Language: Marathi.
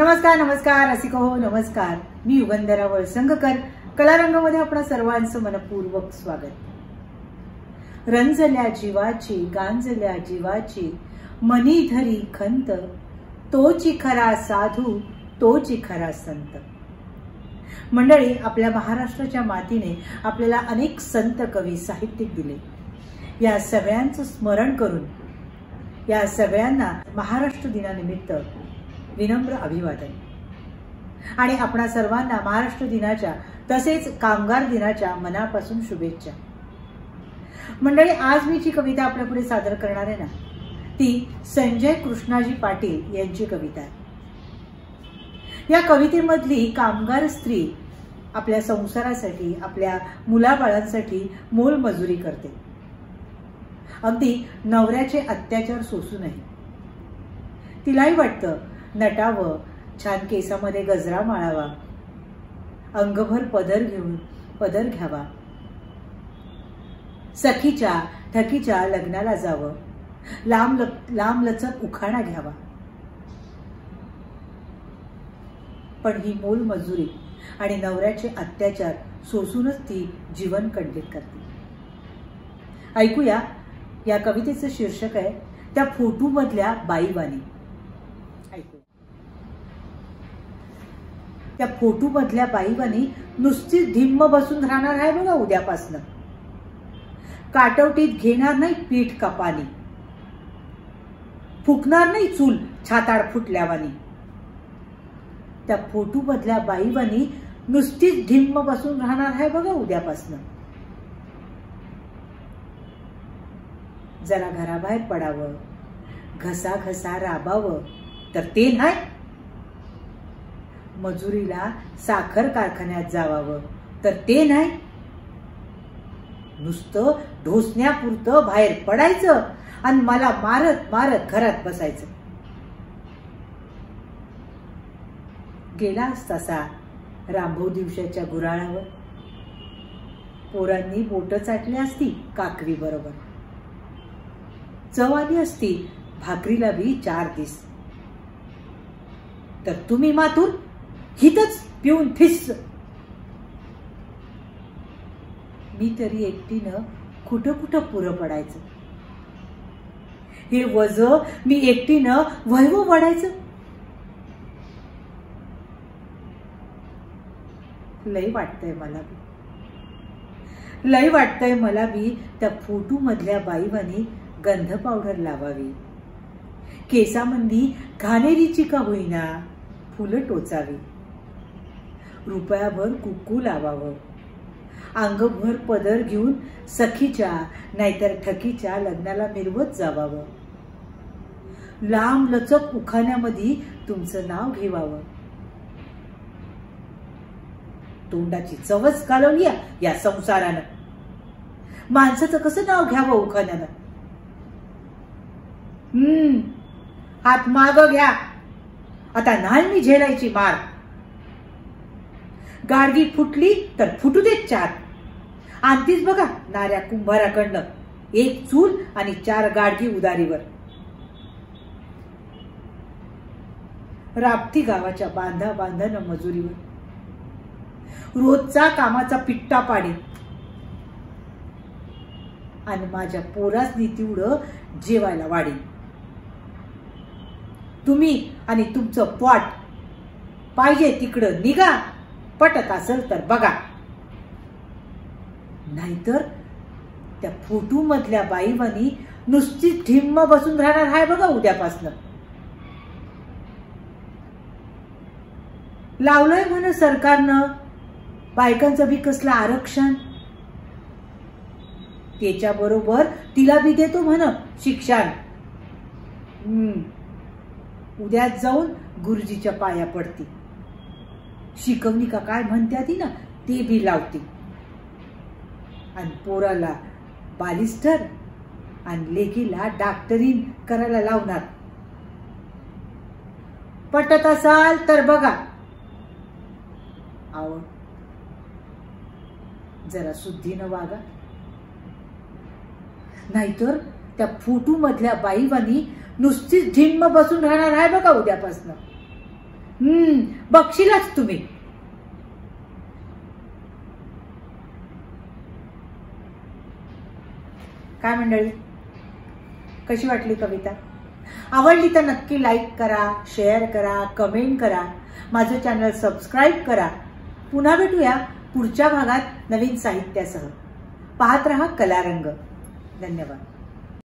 नमस्कार नमस्कार रसिक हो नमस्कार. मी युगंधरा वळसंगकर कलारंगामध्ये आपण सर्वांचं मनपूर्वक स्वागत. रंजल्या जीवाची गांजल्या जीवाची मनी धरी खंत. तोची खरा साधू तोची खरा संत. मंडळी आपल्या महाराष्ट्राच्या मातीने आपल्याला अनेक संत कवी साहित्यिक दिले. या सगळ्यांचं स्मरण करून या सगळ्यांना महाराष्ट्र दिनानिमित्त विनम्र अभिवादन. आणि आपणा सर्वांना महाराष्ट्र दिनाच्या तसेच कामगार दिनाच्या मनापासून शुभेच्छा. मंडळी आज मी जी कविता आपल्या पुढे सादर करणार आहे ना ती संजय कृष्णाजी पाटील यांची कविता आहे. या कवितेमधली कामगार स्त्री आपल्या संसारासाठी आपल्या मुलाबाळांसाठी मोल मजुरी करते. अगदी नवऱ्याचे अत्याचार सोसू नये. तिलाही वाटतं नटावं छान केसामध्ये गजरा माळावा अंगभर पदर घेऊन पदर घ्यावा. सखीच्या थकीच्या लग्नाला जावं. लांब लांब लचक उखाणा घ्यावा. पण ही मोल मजुरी आणि नवऱ्याचे अत्याचार सोसूनच ती जीवन कंडित करते. ऐकूया या कवितेचं शीर्षक आहे त्या फोटूमधल्या बाईवानी. ऐकू त्या फोटो मधल्या बाईवानी नुसतीच धिम्म बसून राहणार आहे बघा उद्यापासनं. काटवटीत घेणार नाही पीठ कपानी फुकणार नाही चूल छाताड फुटल्यावानी. त्या फोटो मधल्या बाईवानी नुसतीच धिम्म बसून राहणार आहे बघा उद्यापासनं. जरा घराबाहेर पडावं. घसा घसा राबावं. तर ते नाही. मजुरीला साखर कारखान्यात जावावं तर ते नाही. नुसतं ढोसण्यापुरतं बाहेर पडायचं आणि मला मारत मारत घरात बसायचं. गेलाच तसा रामभाऊ दिवसाच्या गुराळावर. पोरांनी बोट चाटली असती काकरी बरोबर. चव आली असती भाकरीला बी चार दिस. तर तुम्ही मातून हितच पिऊन फिस. मी तरी एकटीनं कुठं कुठं पुरं पडायचं? हे वज मी एकटीनं वैभव वडायचं लय वाटतंय मला बी. लय वाटतंय मला बी त्या फोटू मधल्या बाईवानी गंध पावडर लावावी. केसामंदी घाणेरीची का होईना? फुलं टोचावी. रुपयाभर कुक्कू लावावं. अंगभर पदर घेऊन सखीच्या नाहीतर ठकीच्या लग्नाला मिरवत जावावं. लांब लचक उखाण्यामध्ये तुमचं नाव घेवावं. तोंडाची चवच घालवली या संसारानं. माणसाचं कसं नाव घ्यावं उखाण्यानं? हम्म. हात माग घ्या. आता नाही मी झेलायची मार. गाडगी फुटली तर फुटू देत चार. आणतीच बघा नाऱ्या कुंभाराकडनं. एक चूल आणि चार गाडगी उदारीवर. राप्ती गावाच्या बांधा बांधानं मजुरीवर. रोजचा कामाचा पिट्टा पाडे. आणि माझ्या पोरास तेवढं जेवायला वाढेल तुम्ही आणि तुमचं पॉट. पाहिजे तिकडं निघा. पटत असेल तर बघा. नाहीतर त्या फोटो मधल्या बाईवानी नुसती ढिम्म बसून राहणार आहे बघा उद्यापासनं. लावलंय म्हण सरकारनं. बायकांचं बी कसलं आरक्षण. त्याच्या बरोबर तिला बी देतो म्हण शिक्षण. उद्या जाऊन गुरुजीच्या पाया पडते. शिकवणी का काय म्हणत्या ती ना ते बी लावते. आणि पोराला बालिस्टर आणि लेकीला डॉक्टरीन करायला लावणार. पटत असाल तर बघा. आव जरा शुद्धीनं वागा. नाहीतर त्या फुटूमधल्या बाईवानी नुसतीच ढिम्म बसून राहणार आहे बघा उद्यापासनं. हम्म बक्षीलाच तुम्ही. काय मंडळी? कशी वाटली कविता? आवडली तर नक्की लाईक करा शेअर करा कमेंट करा. माझं चॅनल सबस्क्राईब करा. पुन्हा भेटूया पुढच्या भागात नवीन साहित्यासह. पाहत रहा कलारंग. धन्यवाद.